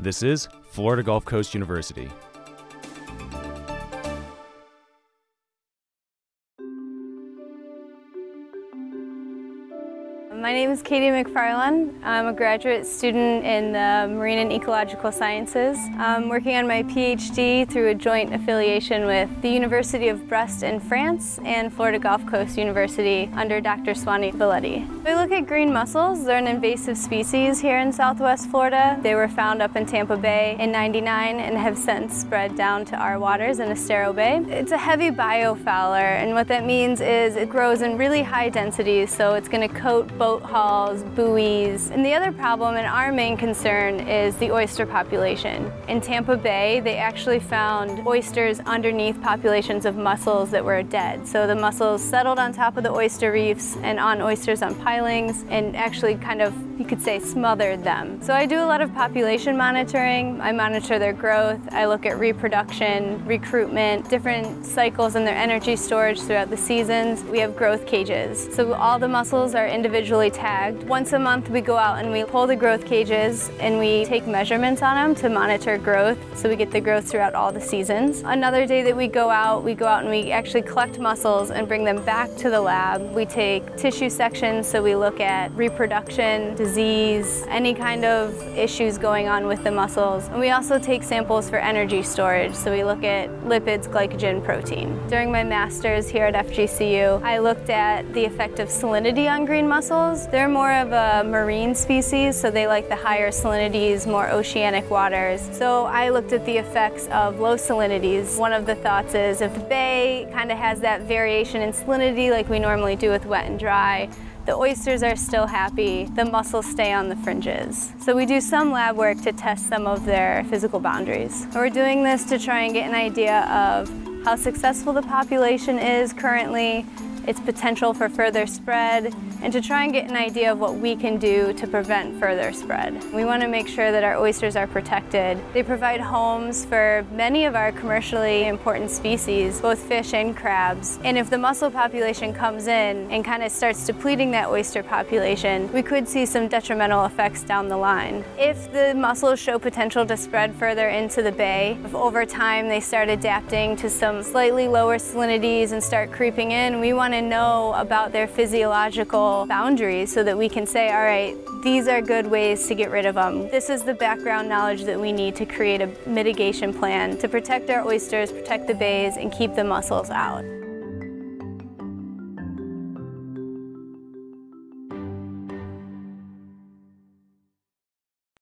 This is Florida Gulf Coast University. My name is Katie McFarland. I'm a graduate student in the Marine and Ecological Sciences. I'm working on my PhD through a joint affiliation with the University of Brest in France and Florida Gulf Coast University under Dr. Aswani Volety. We look at green mussels. They're an invasive species here in Southwest Florida. They were found up in Tampa Bay in 99 and have since spread down to our waters in Estero Bay. It's a heavy biofouler and what that means is it grows in really high densities so it's going to coat both boat hulls, buoys. And the other problem and our main concern is the oyster population. In Tampa Bay, they actually found oysters underneath populations of mussels that were dead. So the mussels settled on top of the oyster reefs and on oysters on pilings and actually kind of, you could say, smothered them. So I do a lot of population monitoring. I monitor their growth. I look at reproduction, recruitment, different cycles in their energy storage throughout the seasons. We have growth cages. So all the mussels are individually tagged. Once a month we go out and we pull the growth cages and we take measurements on them to monitor growth so we get the growth throughout all the seasons. Another day that we go out, we go out and we actually collect mussels and bring them back to the lab. We take tissue sections so we look at reproduction, disease, any kind of issues going on with the mussels. And we also take samples for energy storage so we look at lipids, glycogen, protein. During my master's here at FGCU, I looked at the effect of salinity on green mussels they're more of a marine species, so they like the higher salinities, more oceanic waters. So I looked at the effects of low salinities. One of the thoughts is if the bay kind of has that variation in salinity like we normally do with wet and dry, the oysters are still happy, the mussels stay on the fringes. So we do some lab work to test some of their physical boundaries. We're doing this to try and get an idea of how successful the population is currently, its potential for further spread, and to try and get an idea of what we can do to prevent further spread. We want to make sure that our oysters are protected. They provide homes for many of our commercially important species, both fish and crabs. And if the mussel population comes in and kind of starts depleting that oyster population, we could see some detrimental effects down the line. If the mussels show potential to spread further into the bay, if over time they start adapting to some slightly lower salinities and start creeping in, we want to know about their physiological boundaries so that we can say, all right, these are good ways to get rid of them. This is the background knowledge that we need to create a mitigation plan to protect our oysters, protect the bays, and keep the mussels out.